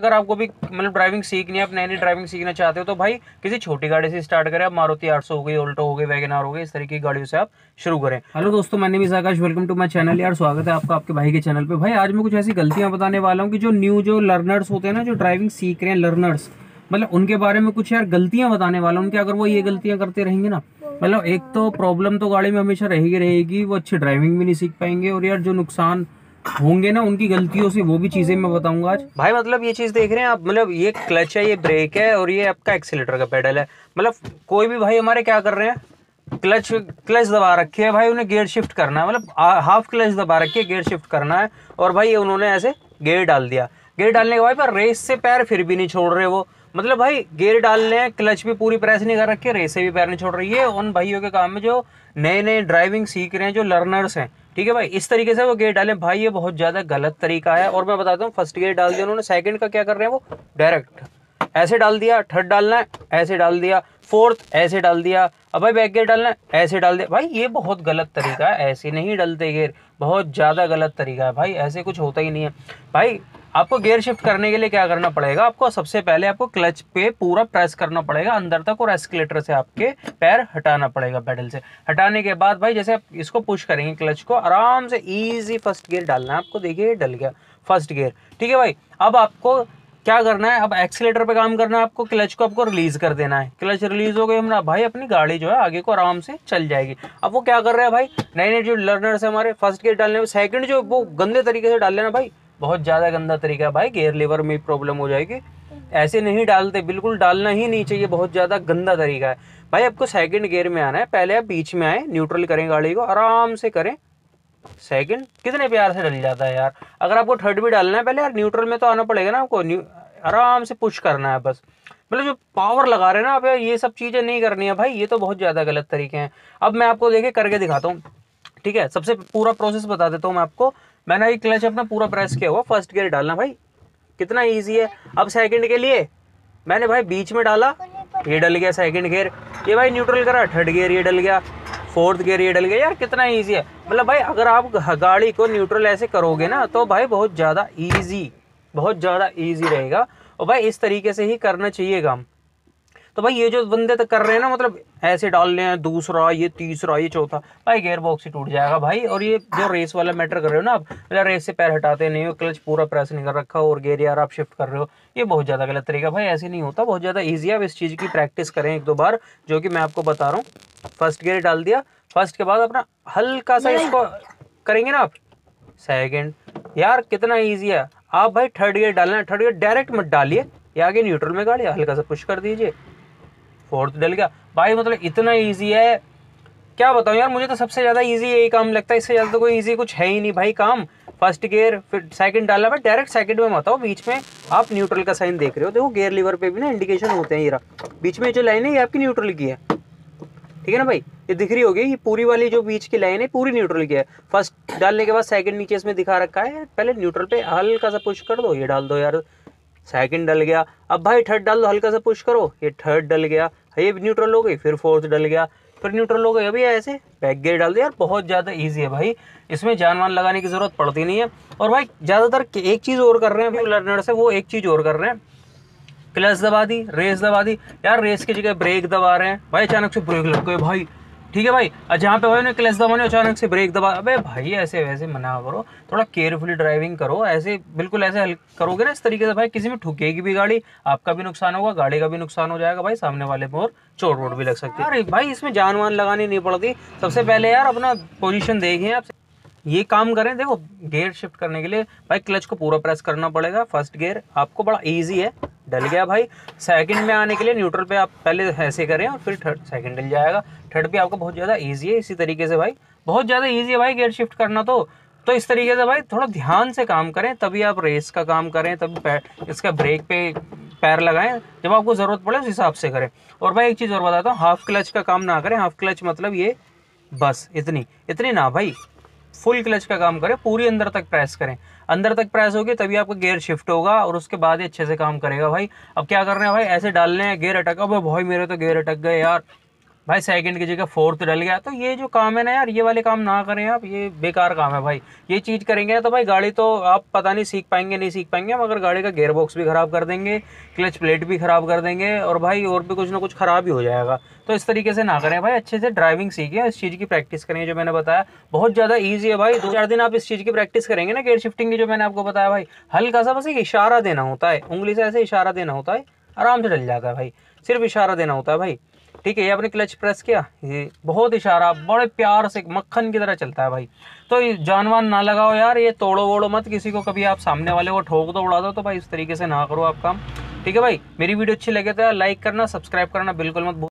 अगर आपको भी मतलब ड्राइविंग सीखनी है, आप नई नई ड्राइविंग सीखना चाहते हो तो भाई किसी छोटी गाड़ी से स्टार्ट करें। आप मारुति आठ हो गई, ओल्टो हो गई, वैगनार हो गई, इस तरीके की गाड़ियों से आप शुरू करें। हेलो दोस्तों मैंने भी Akash welcome to my channel यार। स्वागत है आपका आपके भाई के चैनल पर भाई, आज मैं कुछ ऐसी गलतियाँ बताने वाला हूँ कि जो न्यू जो लर्नर्स होते हैं ना, जो ड्राइविंग सीख रहे हैं लर्नर्स मतलब उनके बारे में कुछ यार गलतियाँ बताने वाला हूँ उनके अगर वो ये गलतियाँ करते रहेंगे ना मतलब एक तो प्रॉब्लम तो गाड़ी में हमेशा रहेगी रहेगी, वो अच्छी ड्राइविंग भी नहीं सीख पाएँगे और यार जो नुकसान होंगे ना उनकी गलतियों से, वो भी चीज़ें मैं बताऊँगा आज। भाई मतलब ये चीज़ देख रहे हैं आप मतलब ये क्लच है, ये ब्रेक है और ये आपका एक्सीटर का पेडल है। मतलब कोई भी भाई हमारे क्या कर रहे हैं? क्लच क्लच दबा रखी है भाई, उन्हें गेयर शिफ्ट करना है। मतलब हाफ़ क्लच दबा रखी है गेयर शिफ्ट करना है। और भाई उन्होंने ऐसे गेयर डाल दिया। गेयर डालने के बाद पर रेस से पैर फिर भी नहीं छोड़ रहे वो। मतलब भाई गेयर डालने हैं क्लच भी पूरी प्रेस नहीं कर रखी है रेस से भी पैर नहीं छोड़ रही है। उन भाइयों के काम में जो नए नए ड्राइविंग सीख रहे हैं, जो लर्नर्स हैं ठीक है भाई, इस तरीके से वो गेट डाले। भाई, ये बहुत ज़्यादा गलत तरीका है और मैं बताता हूँ फ़र्स्ट गेट डाल दिया उन्होंने सेकंड का क्या कर रहे हैं वो? डायरेक्ट ऐसे डाल दिया थर्ड डालना है, ऐसे डाल दिया फोर्थ ऐसे डाल दिया, अब भाई बैक गेयर डालना है, ऐसे डाल दिया। भाई, ये बहुत गलत तरीका है, ऐसे नहीं डालते गेयर बहुत ज़्यादा गलत तरीका है, भाई, ऐसे कुछ होता ही नहीं है। भाई आपको गियर शिफ्ट करने के लिए क्या करना पड़ेगा? आपको सबसे पहले आपको क्लच पे पूरा प्रेस करना पड़ेगा, अंदर तक और एस्केलेटर से आपके पैर हटाना पड़ेगा पेडल से। हटाने के बाद भाई, जैसे आप इसको पुश करेंगे क्लच को, आराम से इजी फ़र्स्ट गियर डालना है। आपको देखिए डल गया फ़र्स्ट गियर ठीक है भाई, अब आपको क्या करना है? अब एक्सीटर पे काम करना है आपको क्लच को आपको रिलीज़ कर देना है। क्लच रिलीज़ हो गई हमारा, भाई, अपनी गाड़ी जो है आगे को आराम से चल जाएगी। अब वो क्या कर रहे हैं भाई? नए नए जो लर्नर्स है हमारे फ़र्स्ट गियर डालने सेकंड जो वो गंदे तरीके से डाल लेना भाई बहुत ज़्यादा गंदा तरीका है भाई गेयर लीवर में प्रॉब्लम हो जाएगी। ऐसे नहीं डालते, बिल्कुल डालना ही नहीं चाहिए, बहुत ज़्यादा गंदा तरीका है। भाई, आपको सेकंड गियर में आना है, पहले आप बीच में आए न्यूट्रल करें गाड़ी को, आराम से करें। सेकंड कितने प्यार से डल जाता है यार। अगर आपको थर्ड भी डालना है, पहले यार न्यूट्रल में तो आना पड़ेगा ना आपको आराम से पुश करना है बस। मतलब जो पावर लगा रहे हैं ना आप, यार, ये सब चीज़ें नहीं करनी है। भाई, ये तो बहुत ज़्यादा गलत तरीके हैं। अब मैं आपको देखे करके दिखाता हूँ। ठीक है, सबसे पूरा प्रोसेस बता देता हूँ मैं आपको। मैंने ये क्लच अपना पूरा प्रेस किया हुआ फ़र्स्ट गियर डालना भाई। कितना इजी है। अब सेकंड के लिए मैंने भाई बीच में डाला, ये डल गया सेकंड गियर ये भाई न्यूट्रल करा थर्ड गियर ये डल गया फोर्थ गियर ये डल गया। यार, कितना इजी है। मतलब भाई, अगर आप गाड़ी को न्यूट्रल ऐसे करोगे ना तो भाई बहुत ज़्यादा ईजी बहुत ज़्यादा ईजी रहेगा। और भाई, इस तरीके से ही करना चाहिए काम। तो भाई ये जो बंदे तो कर रहे हैं ना मतलब ऐसे डाल रहे हैं दूसरा ये तीसरा ये चौथा भाई गेयर बॉक्स ही टूट जाएगा भाई। और ये जो रेस वाला मैटर कर रहे हो ना आप मतलब रेस से पैर हटाते नहीं हो क्लच पूरा प्रेस नहीं कर रखा और गेयर यार आप शिफ्ट कर रहे हो ये बहुत ज़्यादा गलत तरीका। भाई ऐसे नहीं होता बहुत ज़्यादा ईजी है। आप इस चीज़ की प्रैक्टिस करें एक दो बार जो कि मैं आपको बता रहा हूँ। फ़र्स्ट गेयर डाल दिया फ़र्स्ट के बाद अपना हल्का सा इसको करेंगे ना आप। सेकेंड यार कितना ईजी है। आप भाई थर्ड गेयर डालना है थर्ड गेयर डायरेक्ट मत डालिए या आगे न्यूट्रल में गाड़ी हल्का सा पुश कर दीजिए। फोर्थ डल गया। भाई मतलब इतना ईजी है। क्या बताऊँ यार, मुझे तो सबसे ज़्यादा ईजी यही काम लगता है। इससे ज़्यादा तो कोई ईजी कुछ है ही नहीं भाई काम। फ़र्स्ट गियर फिर सेकंड डालना। भाई डायरेक्ट सेकंड में मत आओ। बीच में आप न्यूट्रल का साइन देख रहे हो। देखो गेयर लीवर पे भी ना इंडिकेशन होते हैं ये बीच में जो लाइन है, ये आपकी न्यूट्रल की है। ठीक है ना भाई? ये दिख रही होगी, ये पूरी वाली जो बीच की लाइन है, पूरी न्यूट्रल की है। फ़र्स्ट डालने के बाद सेकंड नीचे इसमें दिखा रखा है। पहले न्यूट्रल पे हल्का सा पुश कर दो। ये डाल दो यार। सेकंड डल गया। अब भाई थर्ड डाल दो, हल्का सा पुश करो। ये थर्ड डल गया। ये न्यूट्रल हो गई, फिर फोर्थ डल गया, फिर न्यूट्रल हो गई। अभी ऐसे बैक गेयर डाल दिया यार बहुत ज़्यादा ईजी है भाई। इसमें जान वान लगाने की ज़रूरत पड़ती नहीं है। और भाई, ज़्यादातर एक चीज़ और कर रहे हैं लर्नर से वो एक चीज़ और कर रहे हैं। क्लच दबा दी रेस दबा दी। यार रेस की जगह ब्रेक दबा रहे हैं। भाई, अचानक से ब्रेक लग गए, भाई। ठीक है भाई? जहाँ पे भाई क्लच दबाने अचानक से ब्रेक दबा अबे भाई, ऐसे वैसे मना करो। थोड़ा केयरफुली ड्राइविंग करो। ऐसे, बिल्कुल ऐसे करोगे ना इस तरीके से भाई, किसी में ठुकेगी भी गाड़ी, आपका भी नुकसान होगा, गाड़ी का भी नुकसान हो जाएगा भाई, सामने वाले में और चोट वोट भी लग सकती है। अरे भाई, इसमें जान वान लगानी नहीं पड़ती। सबसे पहले यार अपना पोजिशन देखें आप। ये काम करें, देखो गेयर शिफ्ट करने के लिए भाई क्लच को पूरा प्रेस करना पड़ेगा फ़र्स्ट गेयर आपको बड़ा इजी है, डल गया भाई। सेकंड में आने के लिए न्यूट्रल पे आप पहले ऐसे करें और फिर थर्ड सेकंड डल जाएगा। थर्ड पे आपको बहुत ज़्यादा ईजी है, इसी तरीके से भाई, बहुत ज़्यादा ईजी है भाई गेयर शिफ्ट करना तो। तो इस तरीके से भाई थोड़ा ध्यान से काम करें, तभी आप रेस का काम करें तभी इसका ब्रेक पे पैर लगाएँ, जब आपको ज़रूरत पड़े उस हिसाब से करें। और भाई एक चीज़ और बताता हूँ हाफ़ क्लच का काम ना करें हाफ़ क्लच मतलब ये, बस, इतनी इतनी ना भाई। फुल क्लच का काम करें, पूरी अंदर तक प्रेस करें। अंदर तक प्रेस होगी तभी आपका गियर शिफ्ट होगा और उसके बाद ही अच्छे से काम करेगा। भाई, अब क्या कर रहे हैं भाई? ऐसे डालने हैं, गियर अटक, अब भाई, मेरे तो गियर अटक गए यार। भाई सेकंड की जगह फोर्थ डल गया तो ये जो काम है ना यार, ये वाले काम ना करें आप, ये बेकार काम है भाई। ये चीज़ करेंगे ना तो भाई गाड़ी तो आप पता नहीं सीख पाएँगे, नहीं सीख पाएँगे, मगर गाड़ी का गेयर बॉक्स भी ख़राब कर देंगे क्लच प्लेट भी ख़राब कर देंगे, और भाई और भी कुछ ना कुछ ख़राब ही हो जाएगा। तो इस तरीके से ना करें भाई, अच्छे से ड्राइविंग सीखें इस चीज़ की प्रैक्टिस करें जो मैंने बताया। बहुत ज़्यादा ईजी है भाई, दो चार दिन आप इस चीज़ की प्रैक्टिस करेंगे ना गेयर शिफ्टिंग की जो मैंने आपको बताया भाई हल्का सा बस एक इशारा देना होता है, उंगली से ऐसे इशारा देना होता है, आराम से डल जाता है भाई, सिर्फ़ इशारा देना होता है भाई। ठीक है, ये आपने क्लच प्रेस किया। ये बहुत इशारा, बड़े प्यार से मक्खन की तरह चलता है भाई। तो जानवान ना लगाओ यार, ये तोड़ो वोड़ो मत, किसी को कभी आप सामने वाले को ठोक दो, उड़ा दो तो भाई इस तरीके से ना करो आप काम। ठीक है भाई, मेरी वीडियो अच्छी लगे तो लाइक करना सब्सक्राइब करना, बिल्कुल मत